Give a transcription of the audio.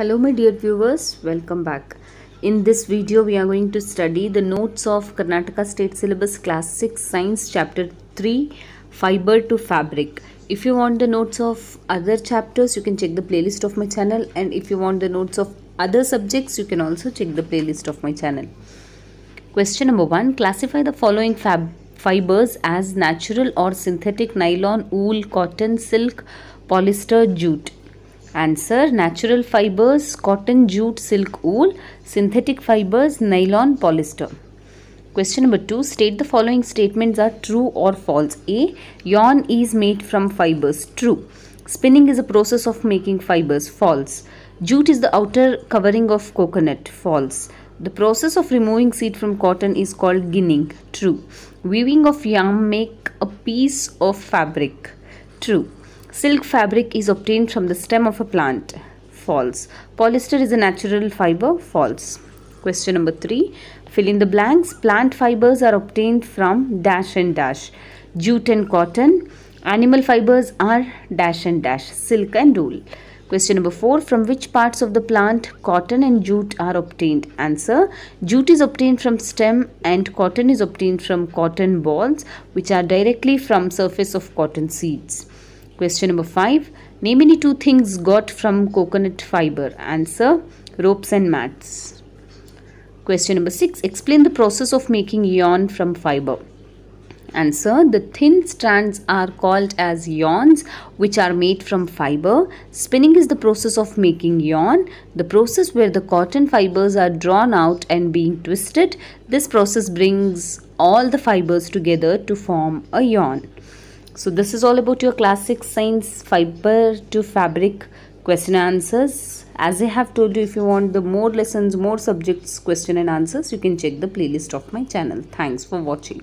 Hello my dear viewers, welcome back. In this video we are going to study the notes of Karnataka State Syllabus Class 6 Science Chapter 3 Fiber to Fabric. If you want the notes of other chapters you can check the playlist of my channel and if you want the notes of other subjects you can also check the playlist of my channel. Question number 1 Classify the following fibers as natural or synthetic nylon, wool, cotton, silk, polyester, jute. Answer Natural fibers cotton, jute, silk, wool. Synthetic fibers nylon, polyester. Question number 2 State the following statements are true or false. A. Yarn is made from fibers. True. Spinning is a process of making fibers. False. Jute is the outer covering of coconut. False. The process of removing seed from cotton is called ginning. True. Weaving of yarn make a piece of fabric. True. Silk fabric is obtained from the stem of a plant. False. Polyester is a natural fiber. False. Question number 3. Fill in the blanks. Plant fibers are obtained from dash and dash. Jute and cotton. Animal fibers are dash and dash. Silk and wool. Question number 4. From which parts of the plant cotton and jute are obtained? Answer. Jute is obtained from stem and cotton is obtained from cotton balls which are directly from surface of cotton seeds. Question number 5. Name any two things got from coconut fiber. Answer. Ropes and mats. Question number 6. Explain the process of making yarn from fiber. Answer. The thin strands are called as yarns which are made from fiber. Spinning is the process of making yarn. The process where the cotton fibers are drawn out and being twisted. This process brings all the fibers together to form a yarn. So this is all about your classic science fiber to fabric question and answers. As I have told you if you want the more lessons, more subjects question and answers you can check the playlist of my channel. Thanks for watching.